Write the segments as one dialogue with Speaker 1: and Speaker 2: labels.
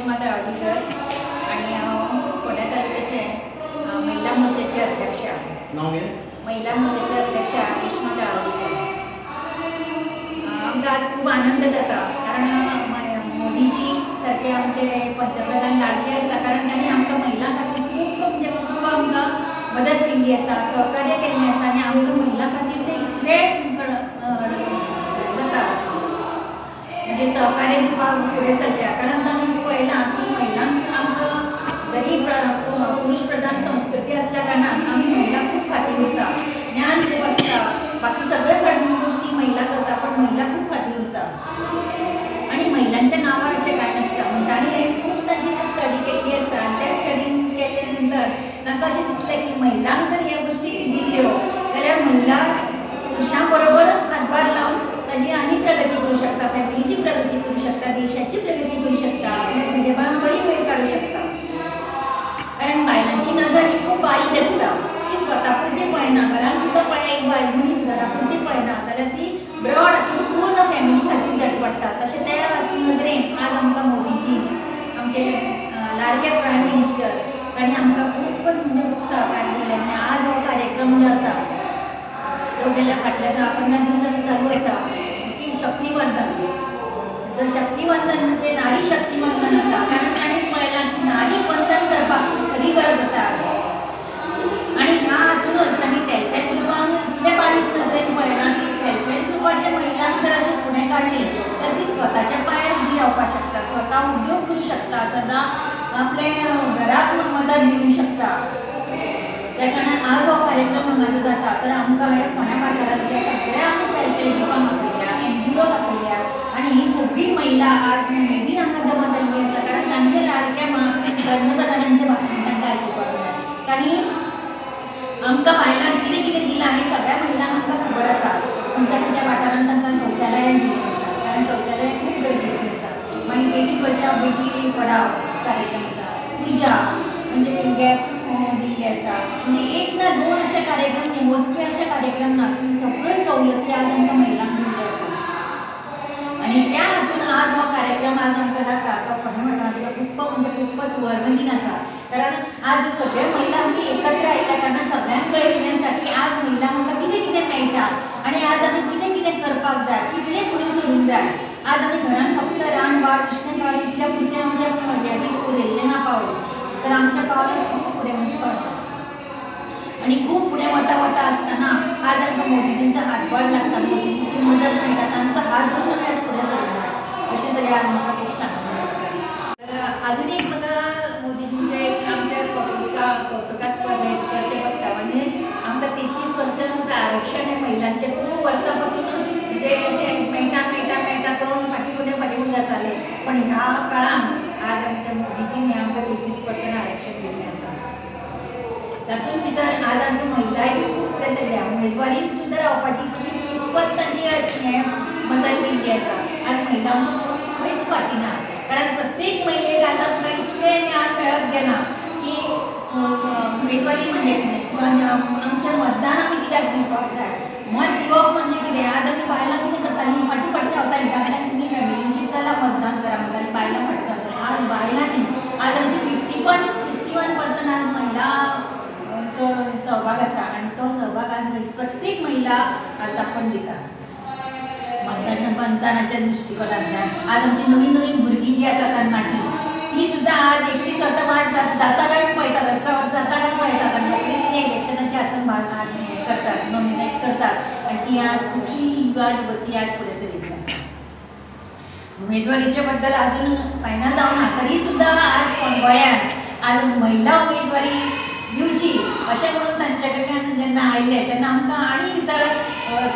Speaker 1: रेश्मा तळावलीकर आणि हांव फोंड्या तालुक्याचे महिला मोर्चाचे अध्यक्षा
Speaker 2: घे
Speaker 1: महिला मोर्चाचे अध्यक्षा रेश्मा तळावलीकर अ, आमकां आज खूब आनंद जाता कारण म- मोदीजी सारखे आमचे पंतप्रधान लाडके आसा कारण तांणी आमकां महिलां खातीर खूब म्हणजे खूब आमकां मदत केल्ली आसा सहकार्य केल्लें आसा आनी आमकां महिलां खातीर ते इतले जाता म्हणजे सहकार्य दिवपाक फुडें सरल्या कारण तांणी पळयलां की महिलांक म्हणजे आमकां जरी प्र- प्रधान संस्कृती असल्या कारणान आम्ही महिला खूब फाटी उरता ज्ञान खूप आसता बाकी सगळ्या कडेन गोश्टी महिला करता पण महिला खूब फाटी उरता आणि महिलांच्या नावार अशें काय नासता. म्हणून तांणी खूब तांची स्टडी केल्ली आसा आनी त्या स्टडीन केल्यानंतर नंतर असे अशें दिसलें की महिलांक जर ह्या गोश्टी दिल्ल्यो हो. जाल्यार महिला पुरुषांबरोबर हातभार लावन ताजी आनी प्रगती करूं शकता फॅमिलीची प्रगती करू शकता देशाची प्रगती करू शकता तुमची नजर ही खूब बारीक आसता ती स्वता पुरती पळयना घरान सुद्दां पळय एक बायल मनीस घरा पुरती पळयना जाल्यार ती ब्रॉड किंवा पूर्ण फॅमिली खातीर झटपडटा तशें त्या नजरेन आज आमकां मोदीजी आमचे लाडके प्रायम मिनिस्टर तांणी आमकां खूबच म्हणजे खूब सहकार दिलें आनी आज हो कार्यक्रम जो आसा तो गेल्या फाटल्या दहा पंदरा दिसान चालू आसा की शक्तीवर्धन. तर शक्तीवंदन म्हणजे नारी शक्तीवंदन आसा कारण ताणें पळयलां की नारी वंदन करपाक. सगळी गरज आसा आज आणि ह्या हातूनच त्यांनी सेल्फ हेल्प ग्रुपांक इतले बारीक नजरेन पळयना की सेल्फ हेल्प ग्रुपाचे महिलांक जर अशें फुडें काडली तर ती स्वताच्या पांयार उबी रावपाक शकता स्वता उद्योग करूं शकता सदां आपले घराक मदत दिवंक शकता त्या कारणान आज हो कार्यक्रम हांगाचो जाता तर आमकां ह्या फोण्या वाठारांतल्या सगळ्या आमी सेल्फ हेल्प ग्रुपांक आपयल्या एन जी ओक आपयल्या आनी ही सगळी महिला आज उमेदीन हांगा जमा जाल्ली आसा कारण तांचे लाडक्या मा- पंतप्रधानांचें भाशण तांकां आयकुपाक जाय तांणी आमकां बायलांक कितें कितें दिलां हें सगळ्या महिलांक आमकां खबर आसा खंयच्या खंयच्या वाठारांत तांकां शौचालयां दिल्लीं आसा कारण शौचालयां खूब गरजेचीं आसा मागीर बेटी बचाव बेटी पडाव कार्यक्रम आसा उर्जा म्हणजे गॅस दिल्ली आसा म्हणजे एक ना दोन अशे कार्यक्रम न्ही मोजके अशे कार्यक्रम ना की सगळ्यो सवलती आज आमकां महिलांक दिल्ले आसा आनी त्या हातून आज हो कार्यक्रम आज आमकां जाता तो फोंड्या वाठारांतलो खूब म्हणजे खूब सुवर्ण दिन आसा कारण आज सगळ्या महिला आम्ही एकत्र आयिल्ल्या कारणान सगळ्यांकडे कळिल्लें आज महिला आमकां कितें कितें मेळटा आनी आज आमी कितें कितें करपाक जाय कितलें फुडें सरूंक जाय. आज आमी घरान फक्त रान बाळ उश्णें वाड इतल्या पुरतें आमच्या मर्यादीक उरयल्लें ना पावलें. तर आमच्या पावलां खूब फुडें वचपाक म्हणजे जाय आणि खूप पुढे वता वता असताना आज आमकां मोदीजींचा हातभार लागता मोदीजींची मदत मेळटा तांचो हात धरून आमी आज फुडें सरता अशें तरी आज म्हाका खूब सांगून दिसता तर आजून एक म्हाका मोदीजींचे एक आमच्या कौतुका कौतुकास्पद हे करचें पडटा म्हणजे आमकां तेत्तीस पर्संट आरक्षण हे महिलांचे खूब वर्सां पासून म्हणजे अशें मेळटा मेळटा मेळटा करून फाटीं फुडें फाटीं फुडें जातालें पण ह्या काळान आज आमच्या मोदीजींनी आमकां तेत्तीस पर्संट आरक्षण दिल्लें आसा तातूंत भितर आज आमच्यो महिलाय बी खूब फुडें सुद्दां रावपाची इतली इतपत तांची हें मजाल केल्ली आसा आज महिलांचो खंयच फाटी ना कारण प्रत्येक महिलेक आज आमकां इतलें ज्ञान मेळत गेलां की उमेदवारी म्हणजे कितें आमचें मतदान आमी कित्याक दिवपाक जाय मत दिवप म्हणजे कितें आज आमी बायलां कितें करतालीं फाटीं फाटीं रावतालीं बायलांक तुमी फॅमिलीची चला मतदान करा म्हणटालीं बायलां फाटीं रावतालीं आज बायलांनी आज आमची fifty one fifty one percent आज महिला जो सहभाग आसा आनी तो सहभाग आज म्हणजे प्रत्येक महिला आज दाखोवन दिता मतदान मतदानाच्या दृश्टिकोनांतल्यान आज आमची नवीन नवीन भुरगीं जी आसा तरणाटी ती सुद्दां आज एकवीस वर्सां वाट जाता काय पळयतात अठरा वर्सां जाता काय पळयतात आनी रोखडीच इलेक्शनाची हातून भाग करतात नॉमिनेट करतात. आनी ती आज खुबशी युवा युवती आज फुडें सरिल्ली आसा उमेदवारीचे बद्दल अजून फायनल जावना तरी सुद्दां आज गोंयांत आज महिला उमेदवारी अशें म्हणून तांचे कडल्यान जेन्ना आयलें तेन्ना आमकां आनी भितर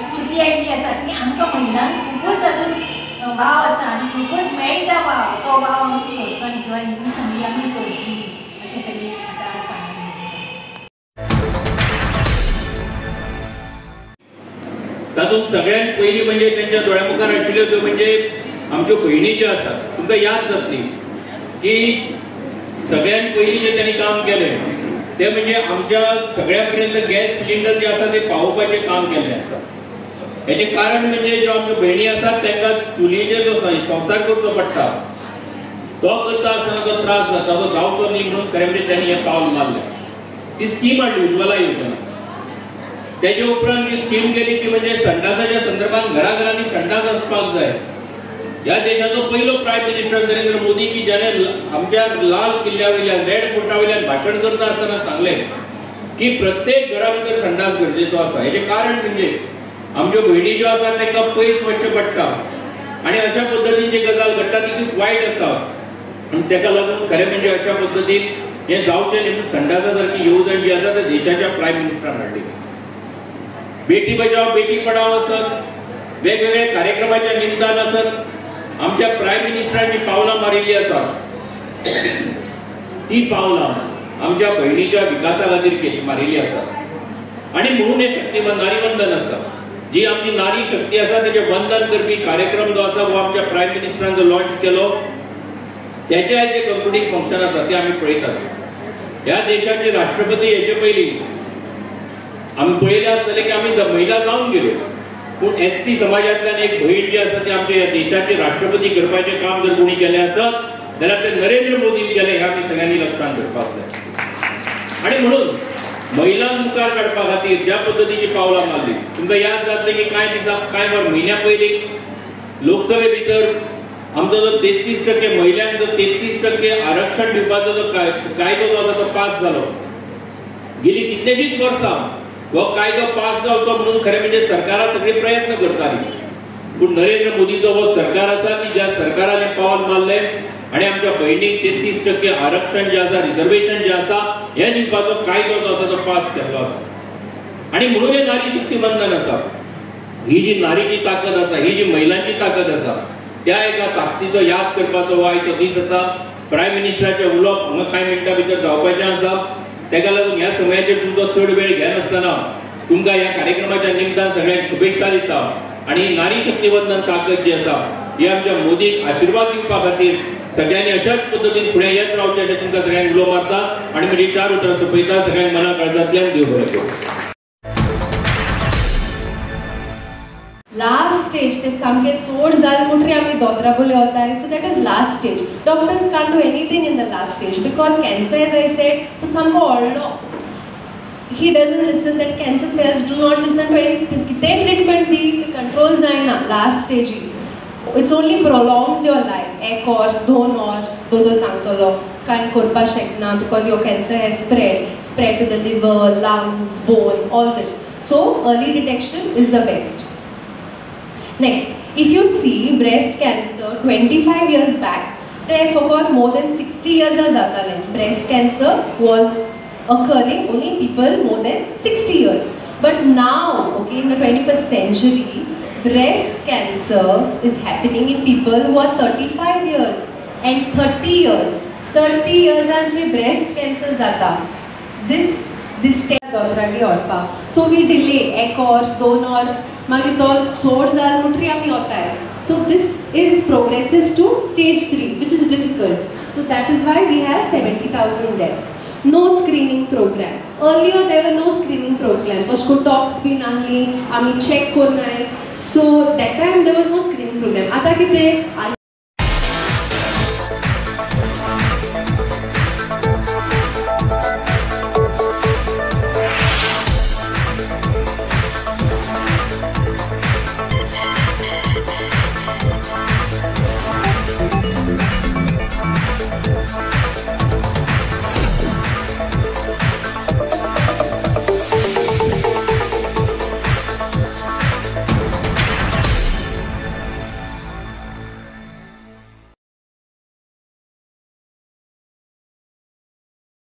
Speaker 1: स्फूर्ती आयिल्ली आसा की आमकां महिलांक खूबच अजून अ, वाव आसा आनी खुबूच मेळटा वाव तो वाव आमी सोडचो न्ही किंवां ही संधी आमी सोडची अशें तरी सांगून
Speaker 3: तातूंत सगळ्यांत पयलीं म्हणजे त्यांच्या दोळ्यामुखार आशिल्ल्यो त्यो म्हणजे आमच्यो भयणी ज्यो आसात तुमकां याद जातली की सगळ्यांत पयलीं जे त्यांनी काम केलें ते म्हणजे आमच्या सगळ्यापर्यंत गॅस सिलिंडर जे आसा ते पावोवपाचें काम केल्लें आसा हेजें कारण म्हणजे ज्यो आमच्यो भयणी आसात तांकां चुलीचेर जो संसार करचो पडटा तो करता आसतना जो त्रास जाता तो जावचो न्ही म्हणून खरें म्हणजे त्यांनी हें पावल मारलें ती स्कीम हाडली उज्ज्वला योजना. तेजे उपरांत जी स्कीम केली ती म्हणजे संडासाच्या संदर्भात घराघरांनी संडास आसपाक जाय. ह्या देशाचो पयलो प्रायम मिनिस्टर नरेंद्र मोदी की ज्याने आमच्या लाल किल्ल्या वयल्यान रेड फोर्टा वयल्यान भाशण करता आसतना सांगलें की प्रत्येक घरा भितर संडास गरजेचो आसा हेजें कारण म्हणजे आमच्यो भयणी ज्यो आसा तांकां पयस वचचें पडटा आनी अशा पद्दतीन जी गजाल घडटा ती खूप वायट आसा आनी ताका लागून खरें म्हणजे अशा पद्दतीन हें जावचें न्ही म्हणून संडासा सारकी येवजण जी आसा त्या देशाच्या प्रायम मिनिस्टरान हाडली बेटी बचाव बेटी पढाव असत वेगवेगळ्या कार्यक्रमाच्या निमतान असत आमच्या प्रायम मिनिस्टरांनी पावलां मारिल्ली आसात ती पावलां आमच्या भयणीच्या विकासा खातीर केली मारिल्ली आसात आणि म्हणून हे शक्तिवन नारी वंदन आसा जी आमची नारी शक्ती आसा तेचे वंदन करपी कार्यक्रम जो आसा हो आमच्या प्रायम मिनिस्टरान जो लॉन्च केलो. त्याचे जे कंप्युटिंग फंक्शन आसा ते आमी पळयतात ह्या देशाचे राष्ट्रपती हेचे पयलीं आमी पळयलें आसतलें की आमी ज- महिला जावन गेल्यो पूण एस टी समाजांतल्यान एक भयण जी आसा ते आमच्या देशाचे राष्ट्रपती करपाचें काम जर कोणी केलें आसत जाल्यार ते नरेंद्र मोदीन केलें हें आमी सगळ्यांनी लक्षांत घेवपाक जाय आणि म्हणून महिलांक मुखार काडपा खातीर ज्या पद्दतीची पावलां मारली तुमकां याद जातलें की कांय दिसा कांय वर म्हयन्या पयलीं लोकसभे भितर आमचो जो तेहतीस टक्के महिलांक जो तेत्तीस टक्के आरक्षण दिवपाचो जो काय- कायदो जो आसा तो पास जालो गेली कितलेशीच वर्सां हो कायदो पास जावचो म्हणून खरें म्हणजे सरकारा सगळे प्रयत्न करताली. पूण नरेंद्र मोदीचो हो सरकार आसा की ज्या सरकारान पावल मारलें आनी आमच्या भयणीक तेत्तीस टक्के आरक्षण जें आसा रिजर्वेशन जें आसा हें दिवपाचो कायदो जो आसा तो पास केल्लो आसा आनी म्हणून हे नारी शक्ती बंधन आसा ही जी नारीची ताकद आसा ही जी महिलांची ताकद आसा त्या एका ताकदीचो याद करपाचो हो आयचो दीस आसा प्रायम मिनिस्टराचें उलोवप हांगा कांय मिनटां भितर जावपाचें आसा तेका लागून ह्या समयाचेर तुमचो चड वेळ घेनासतना तुमकां ह्या कार्यक्रमाच्या निमतान सगळ्यांक शुभेच्छा दिता. आनी नारी शक्तीवंदन ताकद जी आसा ही आमच्या मोदीक आशिर्वाद दिवपा खातीर सगळ्यांनी अशाच पद्दतीन फुडें येत रावचें अशें तुमकां सगळ्यांक उलो मारता. आनी म्हजी चार उतरां सोपयता सगळ्यांक मना काळजांतल्यान देव बरें.
Speaker 2: लास्ट स्टेज ते सामके चोड जाल म्हणटरी आमी दोतराबोले वताय so that is last stage doctors can do anything in the last stage because cancer as I said तो सामको व्हडलो ही. Doesn't listen that cancer cells do not listen to anything कितेंय ट्रिटमेंट दी कंट्रोल जायना last स्टेजीक it's only prolongs your life एक hours दोन hours दोदो सांगतलो कांय करपाक शकना because your cancer has spread spread to the liver lungs bone all this so early detection is the best Next, if you see breast cancer 25 years back, they forgot more than 60 years as Zatalen. Breast cancer was occurring only in people more than 60 years. But now, okay, in the 21st century, breast cancer is happening in people who are 35 years and 30 years. 30 years and breast cancer zata. This this step दोतरागी व्हरपाक so we delay एक hours दोन ऑर्स मागीर तो चोड जाल म्हणटरी आमी वताय so this is progresses to stage three which is difficult so that is why we have seventy thousand deaths no screening program earlier there were no screening programs अशें करून टॉक्स बीन आहली आमी check कोन्नाय so that time there was no screening program आतां कितें